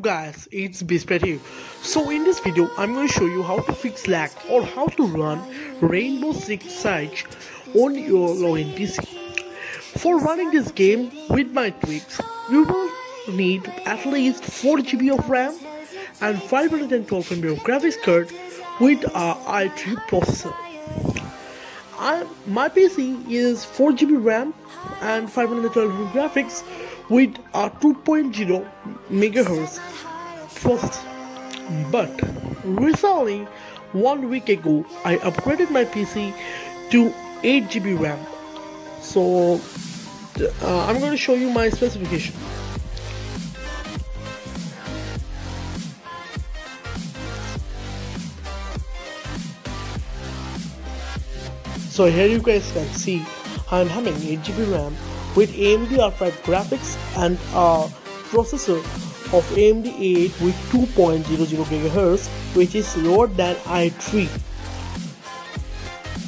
guys, it's Beastpat here. So in this video, I'm going to show you how to fix lag or how to run Rainbow Six Siege on your low-end PC. For running this game with my tweaks, you will need at least 4 GB of RAM and 512 MB of graphics card with a i3 processor. I, my PC is 4 GB RAM and 512 MB graphics with a 2.0 megahertz processor. But recently, one week ago, I upgraded my PC to 8 GB RAM. So uh, I'm going to show you my specification. So here you guys can see I'm having 8 GB RAM with AMD R5 graphics and a processor of AMD A8 with 2.00 GHz which is lower than i3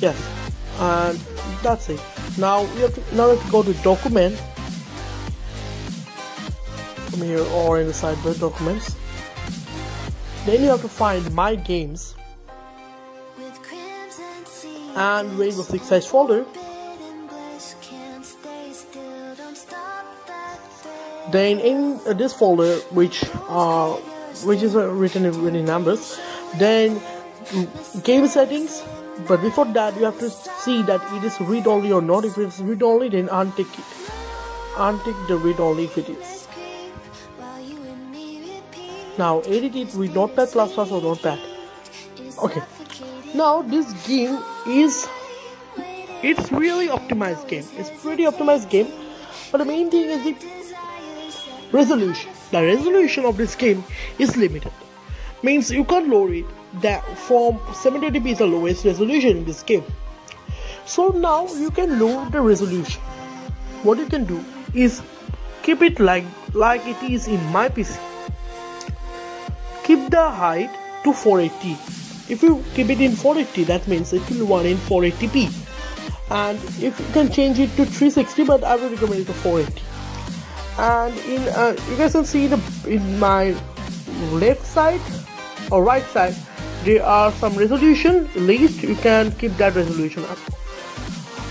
yes and that's it. Now we have to now let's go to document from here or in the sidebar documents. Then you have to find my games. And Rainbow Six Siege folder then in uh, this folder which uh, which is uh, written in, numbers then mm, game settings. But before that you have to see that it is read only or not. If it's read only then untick it. Untick the read only if it is. Now edit it with notepad plus plus or notepad okay. Now this game is it's really optimized game. It's pretty optimized game. But the main thing is the resolution. The resolution of this game is limited. Means you can't lower it. That from 720p is the lowest resolution in this game. So now you can lower the resolution. What you can do is keep it like like it is in my pc keep the height to 480 if you keep it in 480 that means it will run in 480p and if you can change it to 360 but i will recommend it to 480 and in uh, you guys can see the in my left side or right side there are some resolution least you can keep that resolution up.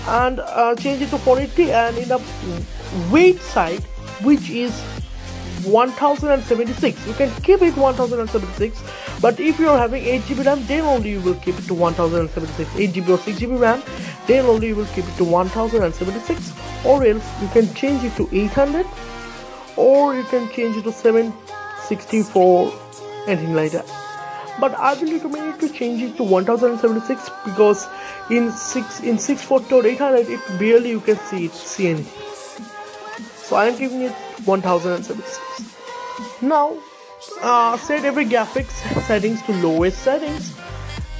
And uh, change it to 480 and in the weight side which is 1076 you can keep it 1076 but if you are having 8 GB RAM then only you will keep it to 1076 8 GB or 6 GB RAM then only you will keep it to 1076 or else you can change it to 800 or you can change it to 764 anything like that. But I will recommend you to change it to 1076 because in 6 in 640 or 800 it barely you can see it see anything. So I am giving it 1076 now uh, set every graphics settings to lowest settings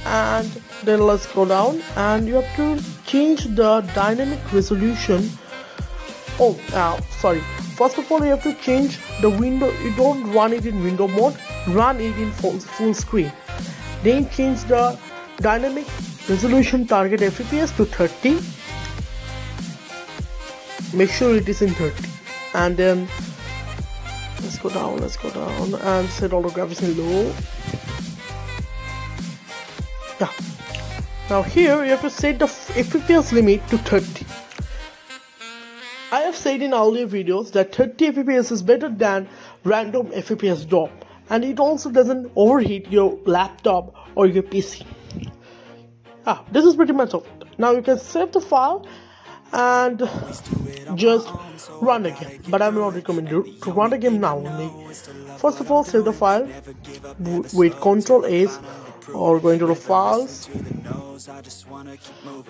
and then let's go down and you have to change the dynamic resolution. Oh uh, sorry first of all you have to change the window. You don't run it in window mode. Run it in full, full screen. Then change the dynamic resolution target fps to 30 make sure it is in 30 and then let's go down let's go down. And set all the graphics in low. Yeah. Now here you have to set the fps limit to 30 I have said in earlier videos that 30 fps is better than random fps drop and it also doesn't overheat your laptop or your PC. Ah, this is pretty much it. Now you can save the file and just run game but i'm not recommending to run the game now only first of all save the file with control s or going to the files?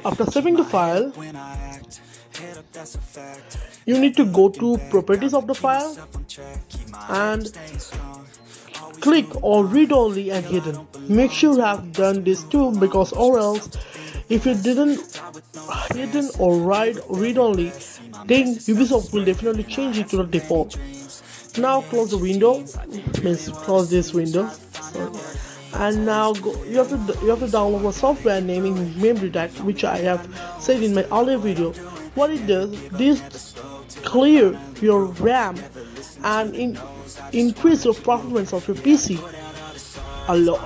after saving the file? you need to go to properties of the file and click or read only and hidden. make sure you have done this too because or else if you didn't hidden or write read only then Ubisoft will definitely change it to the default. now close the window. means close this window. And now go, you have to you have to download a software naming Mem Reduct which I have said in my earlier video what it does this clear your RAM and in increase your performance of your PC a lot.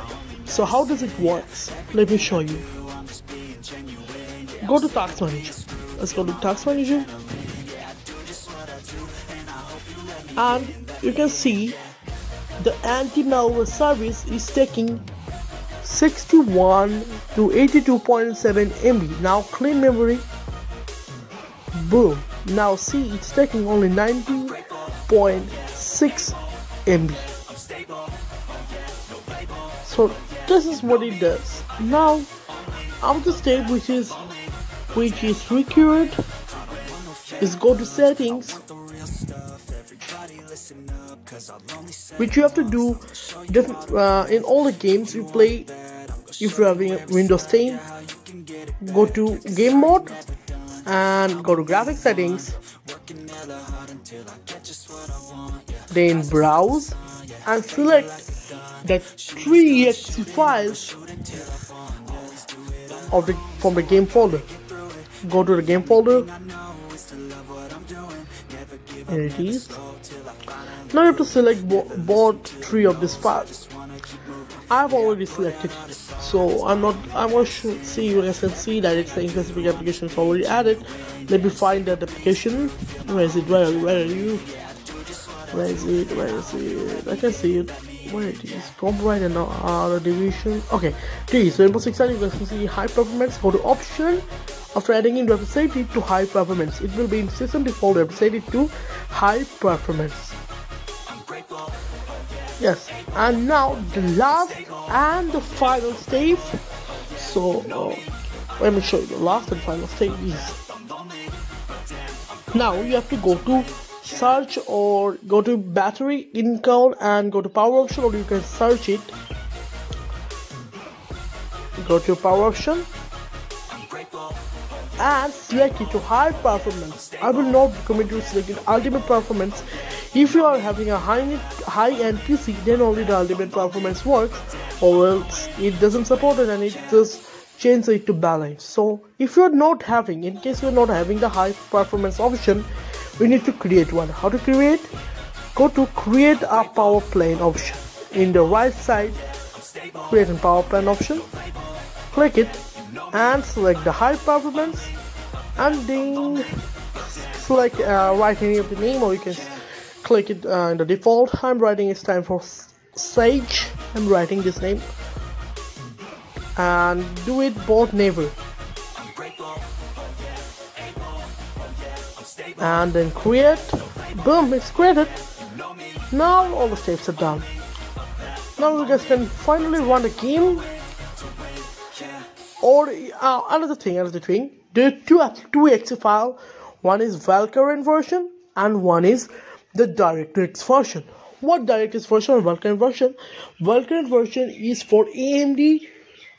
So how does it work? Let me show you. Go to Task Manager. Let's go to Task Manager. And you can see the anti-malware service is taking 61 to 82.7 MB. Now clean memory. Boom. Now see it's taking only 90.6 MB. So this is what it does. Now after step which is which is required is go to settings which you have to do uh, in all the games you play. If you're having Windows 10 go to game mode and go to graphic settings. Then browse and select the 3exe files of the from the game folder. Go to the game folder. Here it is now you have to select both three of these files. I've already selected it so I'm not I'm going to see you guys can see that it's the specific application is already added. Let me find that application. Where is it? Where, where are you? Where is it? Where is it? I can see it. Where it is? Copyright and uh, division. Okay okay, please rainbow six you guys can see high performance go to option. After adding in we have to high performance. It will be in system default we have to set it to high performance yes. And now the last and the final stage. So uh, let me show you the last and final stage now you have to go to search or go to battery in income and go to power option or you can search it. Go to power option. And select it to high performance. I will not recommend you select ultimate performance if you are having a high high-end PC then only the ultimate performance works or else it doesn't support it and it just changes it to balance. So if you're not having in case you're not having the high performance option we need to create one. How to create? Go to create a power plane option. In the right side create a power plane option. Click it and select the high performance and then select uh, write any of the name or you can click it uh, in the default. I'm writing it's time for Sage. I'm writing this name. And do it both never. And then create. Boom it's created. Now all the steps are done. Now you guys can finally run the game. Or uh, another thing another thing. Are two two exe file. One is Valkyrie version and one is the DirectX version. What DirectX version or Vulkan version? Vulkan version is for AMD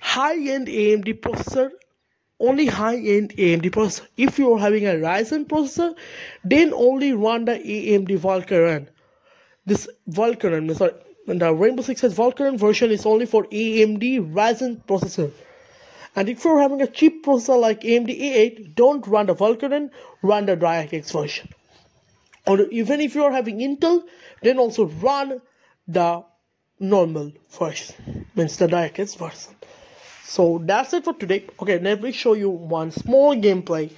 high-end AMD processor only high-end AMD processor. If you are having a Ryzen processor, then only run the AMD Vulkan. This Vulkan, sorry, the Rainbow Six Siege Vulkan version is only for AMD Ryzen processor. And if you're having a cheap processor like AMD A8, don't run the Vulkan, run the DirectX version or even if you are having Intel then also run the normal version means the DirectX version. So that's it for today. Okay let me show you one small gameplay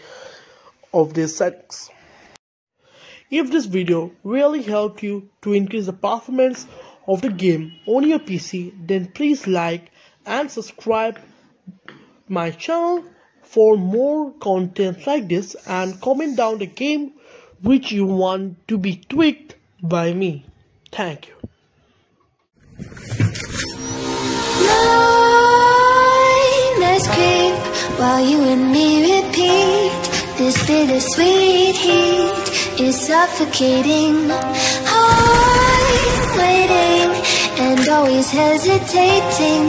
of these settings. If this video really helped you to increase the performance of the game on your PC then please like and subscribe my channel for more content like this and comment down the game which you want to be tweaked by me. Thank you. creep while you and me repeat. This bittersweet heat is suffocating. Waiting and always hesitating.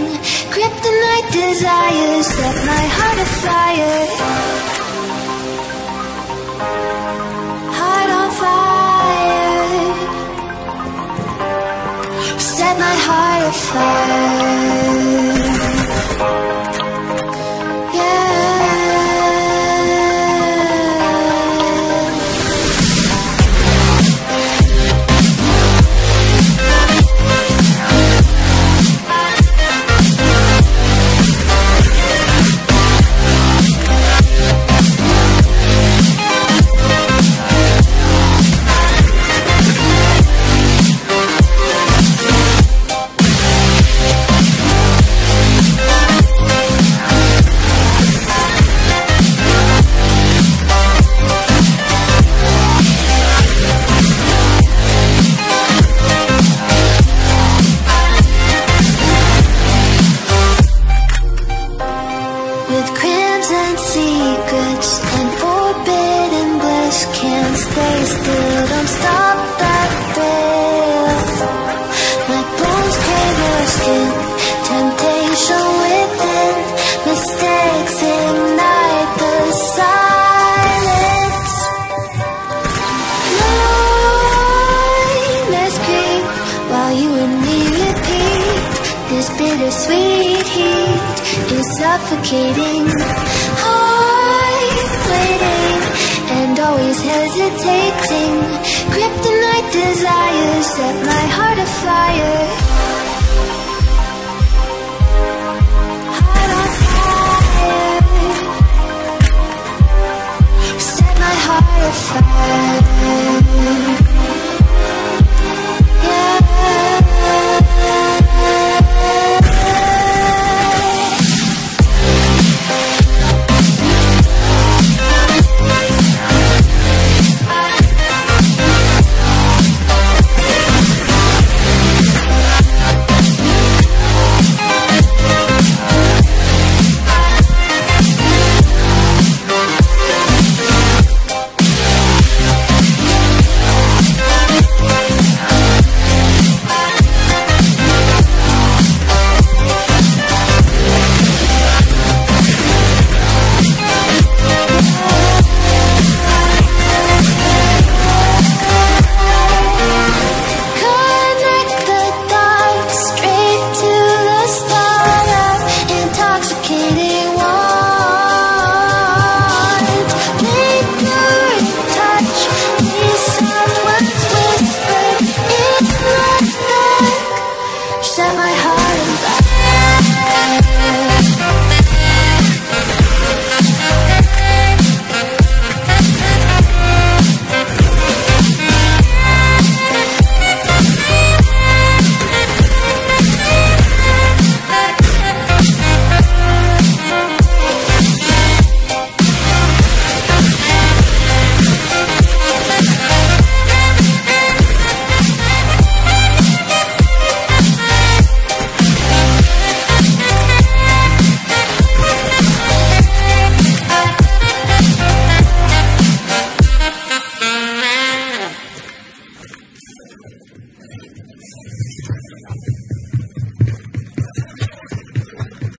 Kryptonite desires set my heart afire. Heart suffocating Heart bleeding and always hesitating. Kryptonite desires set my heart afire. Heart on fire. Set my heart afire.